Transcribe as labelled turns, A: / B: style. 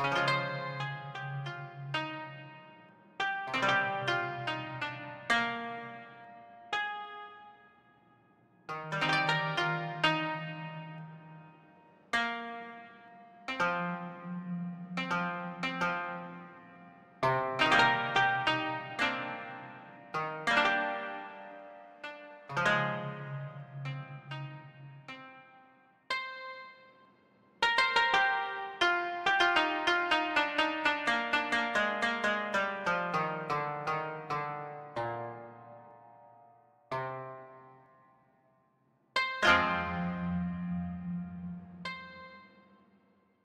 A: you